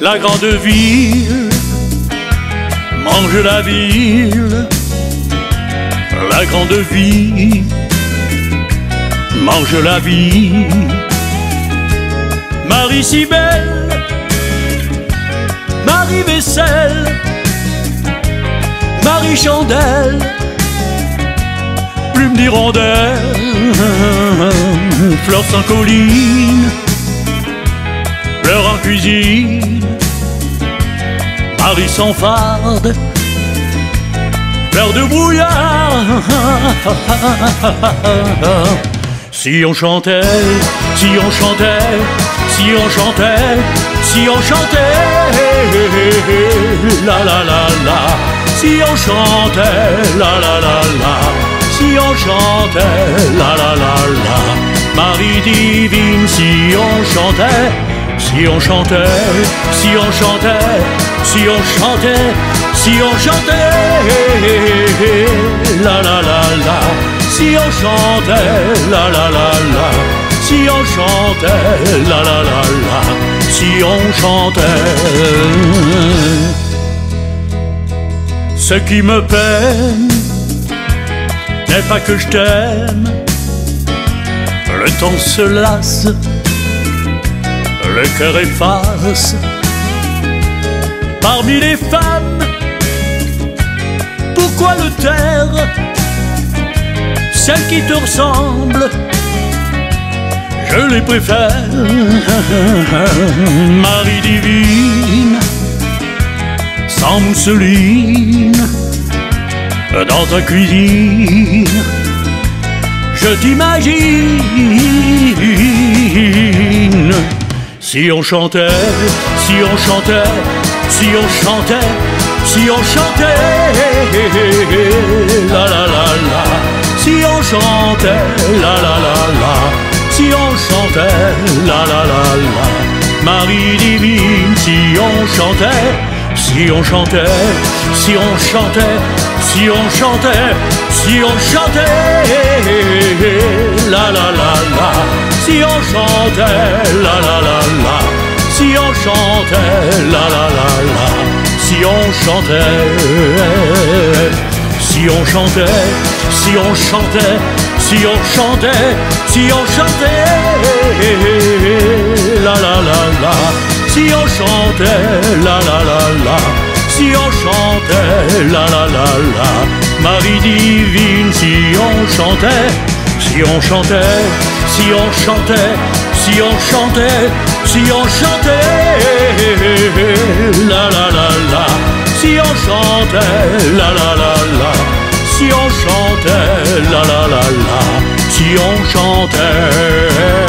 la grande ville mange la ville, la grande ville mange la vie. Marie si belle, Marie vaisselle, Marie chandelle, plume d'hirondelle, fleurs sans colline, en cuisine, Marie sans farde, fleurs de brouillard. Si on chantait, si on chantait, si on chantait, si on chantait, la la la la, si on chantait, la la la la, si on chantait, la la la la, Marie divine, si on chantait, si on chantait, si on chantait, si on chantait, si on chantait, la la la la. Si on chantait la la la la, si on chantait la la la la, si on chantait. Ce qui me peine n'est pas que je t'aime, le temps se lasse, le cœur efface. Parmi les femmes, pourquoi le taire celles qui te ressemblent, je les préfère. Marie divine, sans mousseline, dans ta cuisine, je t'imagine. Si on chantait, si on chantait, si on chantait, si on chantait, la la la la si on chantait la la la la, si on chantait la la la la, Marie divine, si on chantait, si on chantait, si on chantait, si on chantait, si on chantait la la la la, si on chantait la la la chantait la la la la, si on chantait, si on chantait si on chantait, si on chantait, si on chantait, la la la la, si on chantait, la la la la, si on chantait, la la la la, Marie divine, si on chantait, si on chantait, si on chantait, si on chantait, si on chantait, la la la la, si on chantait, la la la la. Si on chantait, la la la la, si on chantait.